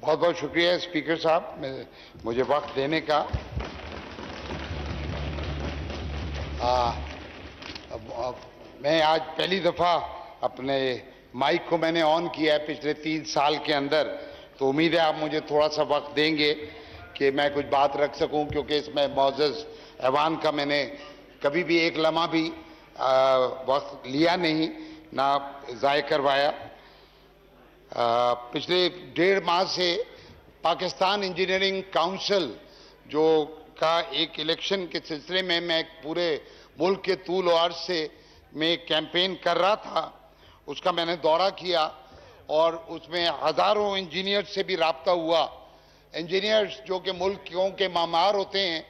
बहुत बहुत शुक्रिया स्पीकर साहब। मुझे वक्त देने का। आ, अब, अब, मैं आज पहली दफ़ा अपने माइक को मैंने ऑन किया है पिछले तीन साल के अंदर। तो उम्मीद है आप मुझे थोड़ा सा वक्त देंगे कि मैं कुछ बात रख सकूँ क्योंकि इसमें मोजस ऐवान का मैंने कभी भी एक लम्हा भी आ, वक्त लिया नहीं ना ज़ाय करवाया। पिछले डेढ़ माह से पाकिस्तान इंजीनियरिंग काउंसिल, जो का एक इलेक्शन के सिलसिले में मैं पूरे मुल्क के तूल और से में कैंपेन कर रहा था, उसका मैंने दौरा किया और उसमें हज़ारों इंजीनियर से भी रबता हुआ। इंजीनियर्स जो कि मुल्कों के मामार होते हैं,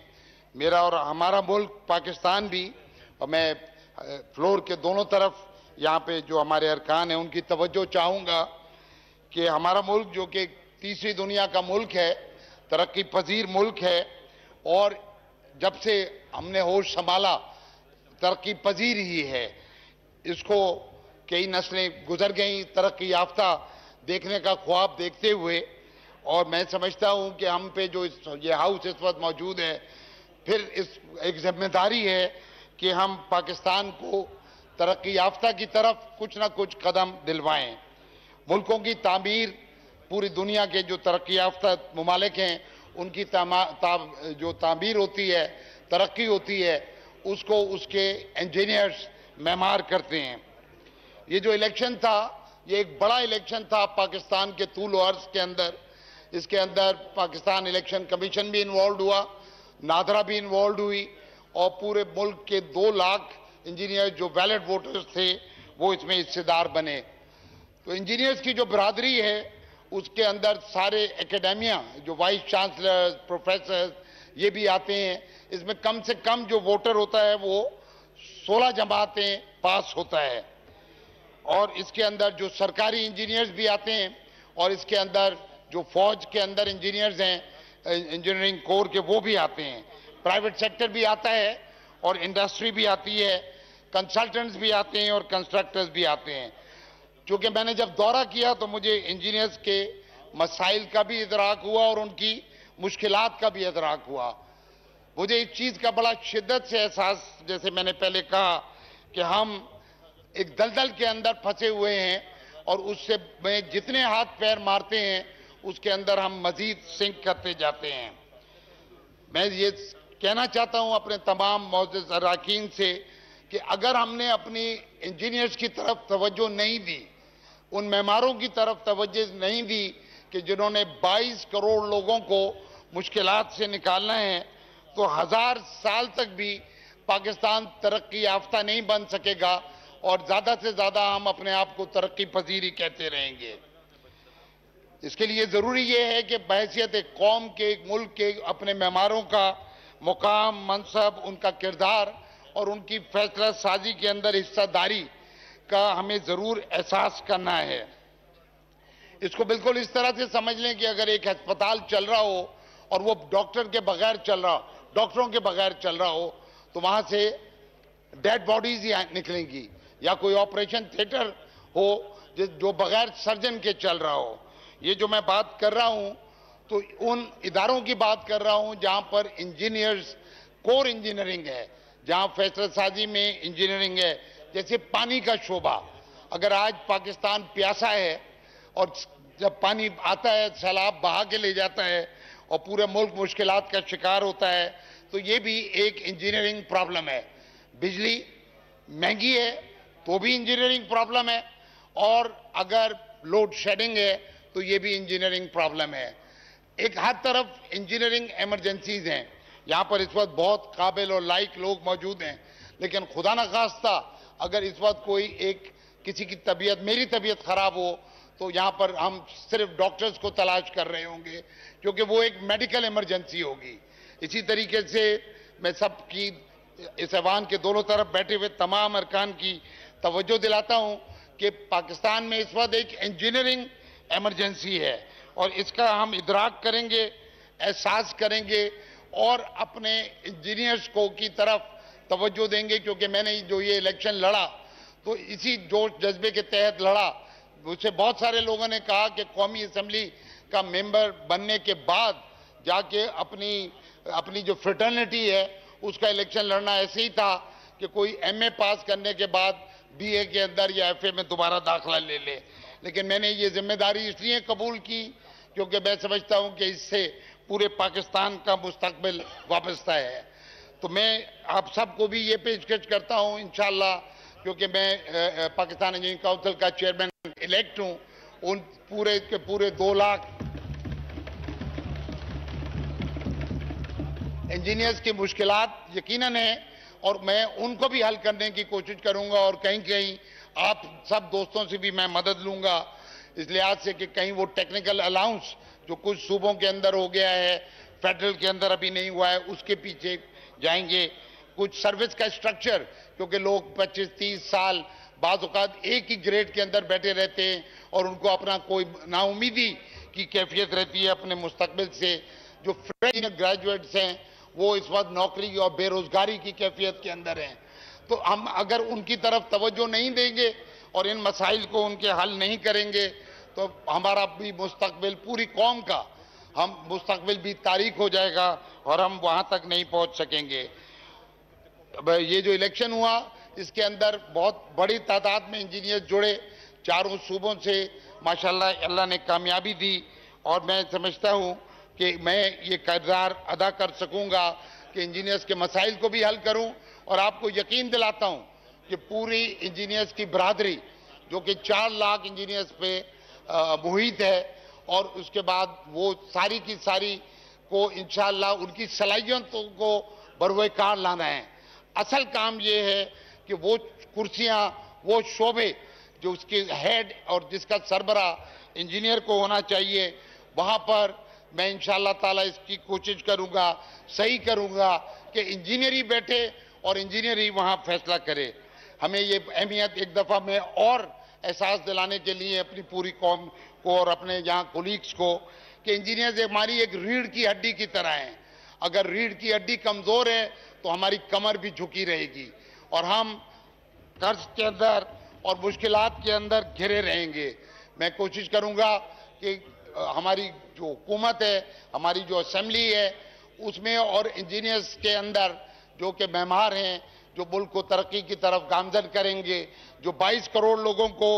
मेरा और हमारा मुल्क पाकिस्तान भी, और मैं फ्लोर के दोनों तरफ़ यहाँ पे जो हमारे अरकान हैं, उनकी तवज्जो चाहूँगा। कि हमारा मुल्क जो कि तीसरी दुनिया का मुल्क है तरक्की पजीर मुल्क है और जब से हमने होश संभाला तरक्की पजीर ही है। इसको कई नस्लें गुजर गई तरक्की याफ्ता देखने का ख्वाब देखते हुए और मैं समझता हूँ कि हम पे जो इस, ये हाउस इस वक्त मौजूद है फिर इस एक ज़िम्मेदारी है कि हम पाकिस्तान को तरक्की याफ्ता की तरफ़ कुछ ना कुछ कदम दिलवाएँ। मुल्कों की तामीर पूरी दुनिया के जो तरक्की याफ्ता ममालिक हैं उनकी तामा, जो तामीर होती है तरक्की होती है उसको उसके इंजीनियर्स मेमार करते हैं। ये जो इलेक्शन था ये एक बड़ा इलेक्शन था पाकिस्तान के तूल अर्ज़ के अंदर। इसके अंदर पाकिस्तान इलेक्शन कमीशन भी इन्वॉल्व हुआ नादरा भी इन्वॉल्व हुई और पूरे मुल्क के दो लाख इंजीनियर जो वैलिड वोटर्स थे वो इसमें हिस्सेदार बने। तो इंजीनियर्स की जो बरादरी है, उसके अंदर सारे एकेडमिया जो वाइस चांसलर प्रोफेसर ये भी आते हैं। इसमें कम से कम जो वोटर होता है, वो 16 जमातें पास होता है। और इसके अंदर जो सरकारी इंजीनियर्स भी आते हैं, और इसके अंदर जो फौज के अंदर इंजीनियर्स हैं इंजीनियरिंग कोर के वो भी आते हैं। प्राइवेट सेक्टर भी आता है, और इंडस्ट्री भी आती है कंसल्टेंट्स भी आते हैं, और कंस्ट्रक्टर्स भी आते हैं। क्योंकि मैंने जब दौरा किया तो मुझे इंजीनियर्स के मसाइल का भी इदराक हुआ और उनकी मुश्किल का भी इदराक हुआ। मुझे इस चीज़ का बड़ा शिद्दत से एहसास, जैसे मैंने पहले कहा कि हम एक दलदल के अंदर फंसे हुए हैं और उससे में जितने हाथ पैर मारते हैं, उसके अंदर हम मजीद सिंक करते जाते हैं। मैं ये कहना चाहता हूँ अपने तमाम मौजूद अरकान से कि अगर हमने अपनी इंजीनियर्स की तरफ़ तवज्जो नहीं दी उन मेमारों की तरफ़ तवज्जो नहीं दी कि जिन्होंने 22 करोड़ लोगों को मुश्किल से निकालना है तो हज़ार साल तक भी पाकिस्तान तरक्की याफ्ता नहीं बन सकेगा और ज़्यादा से ज़्यादा हम अपने आप को तरक्की पसीरी कहते रहेंगे। इसके लिए ज़रूरी ये है कि बहसीत एक कौम के, एक मुल्क के अपने मेहमारों का मुकाम, मनसब, उनका किरदार और उनकी फैसला साजी के अंदर हिस्सादारी का हमें ज़रूर एहसास करना है। इसको बिल्कुल इस तरह से समझ लें कि अगर एक अस्पताल चल रहा हो और वो डॉक्टर के बगैर चल रहा हो डॉक्टरों के बगैर चल रहा हो तो वहाँ से डेड बॉडीज ही निकलेंगी या कोई ऑपरेशन थिएटर हो जो बगैर सर्जन के चल रहा हो। ये जो मैं बात कर रहा हूँ तो उन इदारों की बात कर रहा हूँ जहाँ पर इंजीनियर्स, कोर इंजीनियरिंग है, जहाँ फैसला साजी में इंजीनियरिंग है जैसे पानी का शोभा। अगर आज पाकिस्तान प्यासा है और जब पानी आता है, सैलाब बहा के ले जाता है और पूरे मुल्क मुश्किलात का शिकार होता है तो ये भी एक इंजीनियरिंग प्रॉब्लम है। बिजली महँगी है तो भी इंजीनियरिंग प्रॉब्लम है और अगर लोड शेडिंग है तो ये भी इंजीनियरिंग प्रॉब्लम है। एक हर तरफ़ इंजीनियरिंग एमरजेंसीज हैं। यहाँ पर इस वक्त बहुत काबिल और लाइक लोग मौजूद हैं, लेकिन खुदा न खास्ता अगर इस वक्त कोई एक, किसी की तबीयत, मेरी तबीयत खराब हो तो यहाँ पर हम सिर्फ़ डॉक्टर्स को तलाश कर रहे होंगे, क्योंकि वो एक मेडिकल इमरजेंसी होगी। इसी तरीके से मैं सबकी, इस ऐवान के दोनों तरफ़ बैठे हुए तमाम अरकान की तवज्जो दिलाता हूँ कि पाकिस्तान में इस वक्त एक इंजीनियरिंग एमरजेंसी है और इसका हम इदराक करेंगे, एहसास करेंगे और अपने इंजीनियर्स को की तरफ़ तवज्जो देंगे क्योंकि मैंने जो ये इलेक्शन लड़ा तो इसी जोश जज्बे के तहत लड़ा। उससे बहुत सारे लोगों ने कहा कि कौमी असम्बली का मेंबर बनने के बाद जाके अपनी अपनी जो फ्रिटर्निटी है, उसका इलेक्शन लड़ना ऐसे ही था कि कोई एमए पास करने के बाद बीए के अंदर या एफए में दोबारा दाखला ले ले। लेकिन मैंने ये ज़िम्मेदारी इसलिए कबूल की क्योंकि मैं समझता हूँ कि इससे पूरे पाकिस्तान का मुस्तकबिल वाबस्ता है। तो मैं आप सबको भी ये पेशकश करता हूँ, इंशाल्लाह, क्योंकि मैं पाकिस्तान इंजीनियरिंग काउंसिल का चेयरमैन इलेक्ट हूँ, उन पूरे के पूरे दो लाख इंजीनियर्स की मुश्किलात यकीनन है, और मैं उनको भी हल करने की कोशिश करूँगा, और कहीं कहीं आप सब दोस्तों से भी मैं मदद लूँगा, इस लिहाज से कि कहीं वो टेक्निकल अलाउंस जो कुछ सूबों के अंदर हो गया है फेडरल के अंदर अभी नहीं हुआ है, उसके पीछे जाएँगे। कुछ सर्विस का स्ट्रक्चर क्योंकि लोग 25-30 साल बाद एक ही ग्रेड के अंदर बैठे रहते हैं और उनको अपना कोई नाउमीदी की कैफियत रहती है अपने मुस्तकबिल से। जो फ्रेश ग्रेजुएट्स हैं, वो इस वक्त नौकरी और बेरोजगारी की कैफियत के अंदर हैं। तो हम अगर उनकी तरफ़ तवज्जो नहीं देंगे और इन मसाइल को उनके हल नहीं करेंगे तो हमारा भी मुस्तकबिल पूरी कौम का हम मुस्तबिल भी तारीख हो जाएगा और हम वहाँ तक नहीं पहुँच सकेंगे। ये जो इलेक्शन हुआ, इसके अंदर बहुत बड़ी तादाद में इंजीनियर जुड़े, चारों सूबों से, माशाल्लाह, अल्लाह ने कामयाबी दी। और मैं समझता हूँ कि मैं ये किरदार अदा कर सकूँगा कि इंजीनियर्स के मसाइल को भी हल करूँ। और आपको यकीन दिलाता हूँ कि पूरी इंजीनियर्स की बरदरी, जो कि चार लाख इंजीनियर्स पे मुहित है और उसके बाद वो सारी की सारी को इंशाल्लाह उनकी सलाहियतों को बरवे कार लाना है। असल काम ये है कि वो कुर्सियाँ, वो शोबे जो उसके हेड और जिसका सरबरा इंजीनियर को होना चाहिए, वहाँ पर मैं इंशाल्लाह ताला इसकी कोशिश करूँगा, सही करूँगा कि इंजीनियर ही बैठे और इंजीनियर ही वहाँ फैसला करे। हमें ये अहमियत एक दफ़ा में और एहसास दिलाने के लिए अपनी पूरी कौम को और अपने यहाँ कोलीग्स को कि इंजीनियर्स हमारी एक रीढ़ की हड्डी की तरह है। अगर रीढ़ की हड्डी कमज़ोर है तो हमारी कमर भी झुकी रहेगी और हम कर्ज के अंदर और मुश्किल के अंदर घिरे रहेंगे। मैं कोशिश करूँगा कि हमारी जो हुकूमत है, हमारी जो असम्बली है, उसमें और इंजीनियर्स के अंदर जो कि मेहमान हैं, जो मुल्क को तरक्की की तरफ़ गामजन करेंगे, जो 22 करोड़ लोगों को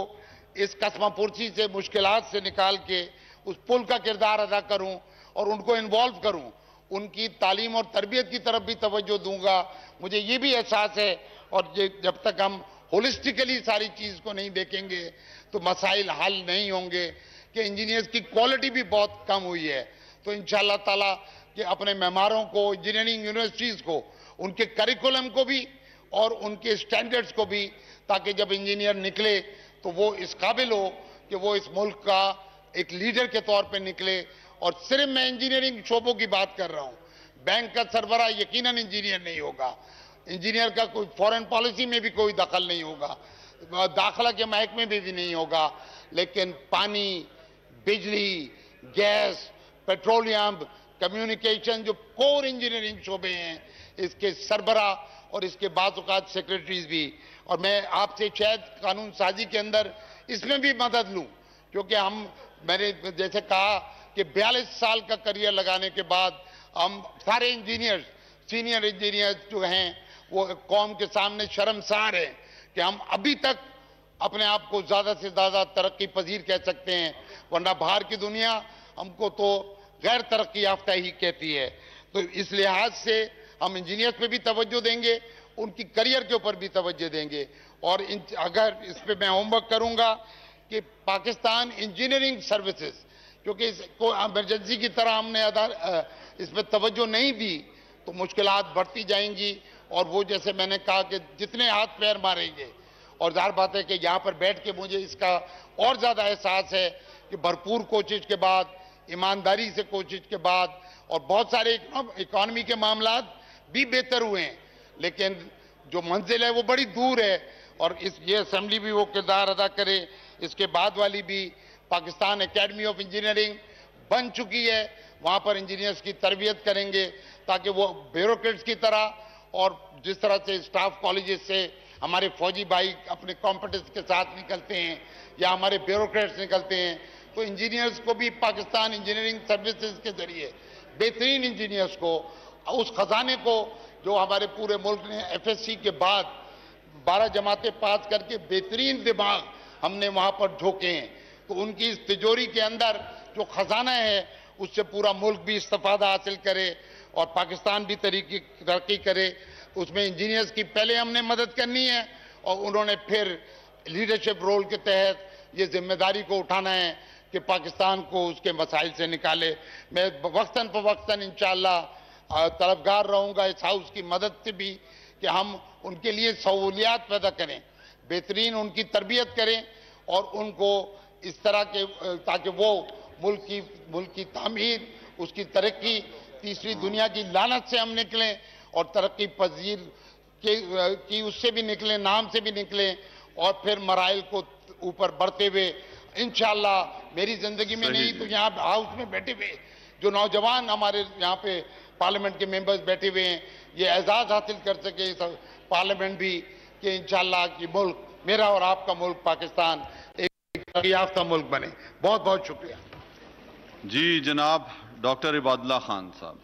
इस कस्मापुरसी से मुश्किल से निकाल के उस पुल का किरदार अदा करूँ और उनको इन्वॉल्व करूँ, उनकी तालीम और तरबियत की तरफ़ भी तवज्जो दूँगा। मुझे ये भी एहसास है और जब तक हम होलिस्टिकली सारी चीज़ को नहीं देखेंगे तो मसाइल हल नहीं होंगे कि इंजीनियर्स की क्वालिटी भी बहुत कम हुई है। तो इन ताला कि अपने मेहमानों को इंजीनियरिंग यूनिवर्सिटीज को, उनके करिकुलम को भी और उनके स्टैंडर्ड्स को भी ताकि जब इंजीनियर निकले तो वो इस काबिल हो कि वो इस मुल्क का एक लीडर के तौर पे निकले। और सिर्फ़ मैं इंजीनियरिंग शोबों की बात कर रहा हूँ। बैंक का सरबरा यकीनन इंजीनियर नहीं होगा। इंजीनियर का कोई फॉरेन पॉलिसी में भी कोई दखल नहीं होगा। दाखला के महकमे में भी, भी नहीं होगा। लेकिन पानी बिजली गैस पेट्रोलियम कम्युनिकेशन जो कोर इंजीनियरिंग शोबे हैं, इसके सरबरा और इसके बाजुकात सेक्रेटरीज भी। और मैं आपसे शायद कानून साजी के अंदर इसमें भी मदद लूँ, क्योंकि हम, मैंने जैसे कहा कि 42 साल का करियर लगाने के बाद हम सारे इंजीनियर्स सीनियर इंजीनियर्स जो हैं, वो कौम के सामने शर्मसार हैं कि हम अभी तक अपने आप को ज़्यादा से ज़्यादा तरक्की पजीर कह सकते हैं। वरना बाहर की दुनिया हमको तो गैर तरक्की याफ्ता ही कहती है। तो इस लिहाज से हम इंजीनियर्स पे भी तवज्जो देंगे, उनकी करियर के ऊपर भी तवज्जो देंगे। और अगर इस पर मैं होमवर्क करूँगा कि पाकिस्तान इंजीनियरिंग सर्विसेज़ क्योंकि इसको एमरजेंसी की तरह हमने इस पर तवज्जो नहीं दी तो मुश्किल बढ़ती जाएँगी। और वो जैसे मैंने कहा कि जितने हाथ पैर मारेंगे, और ज़ाहिर बात है कि यहाँ पर बैठ के मुझे इसका और ज़्यादा एहसास है कि भरपूर कोशिश के बाद ईमानदारी से कोशिश के बाद और बहुत सारे इकॉनमी के मामला भी बेहतर हुए हैं। लेकिन जो मंजिल है वो बड़ी दूर है और इस, ये असम्बली भी वो किरदार अदा करे। इसके बाद वाली भी पाकिस्तान एकेडमी ऑफ़ इंजीनियरिंग बन चुकी है। वहाँ पर इंजीनियर्स की तरबियत करेंगे ताकि वो ब्यूरोक्रेट्स की तरह और जिस तरह से स्टाफ कॉलेजेस से हमारे फौजी भाई अपने कॉम्पिटेंस के साथ निकलते हैं या हमारे ब्यूरोक्रेट्स निकलते हैं तो इंजीनियर्स को भी पाकिस्तान इंजीनियरिंग सर्विसेज़ के ज़रिए, बेहतरीन इंजीनियर्स को, उस खजाने को, जो हमारे पूरे मुल्क ने एफएससी के बाद 12 जमातें पास करके बेहतरीन दिमाग हमने वहाँ पर झोंके हैं। तो उनकी इस तिजोरी के अंदर जो खजाना है, उससे पूरा मुल्क भी इस्तेफादा हासिल करे और पाकिस्तान भी तरीके, तरक्की करे। उसमें इंजीनियर्स की पहले हमने मदद करनी है और उन्होंने फिर लीडरशिप रोल के तहत ये ज़िम्मेदारी को उठाना है। कि पाकिस्तान को उसके मसाइल से निकाले। मैं वक्तन फवक्तन इंशाल्लाह तलबगार रहूँगा, इस हाउस की मदद से भी कि हम उनके लिए सहूलियात पैदा करें, बेहतरीन उनकी तरबियत करें और उनको इस तरह के ताकि वो मुल्क की मुल्क की तमीर, उसकी तरक्की, तीसरी दुनिया की लानत से हम निकलें और तरक्की पजीर के की उससे भी निकलें, नाम से भी निकलें और फिर मराइल को ऊपर बढ़ते हुए इंशाल्लाह मेरी ज़िंदगी में नहीं तो यहाँ हाउस में बैठे हुए जो नौजवान हमारे यहाँ पे पार्लियामेंट के मेंबर्स बैठे हुए हैं ये एजाज हासिल कर सके पार्लियामेंट भी कि इंशाल्लाह कि मुल्क मेरा और आपका मुल्क पाकिस्तान एक याफ्ता मुल्क बने। बहुत बहुत शुक्रिया। जी जनाब डॉक्टर इबादुल्ला खान साहब।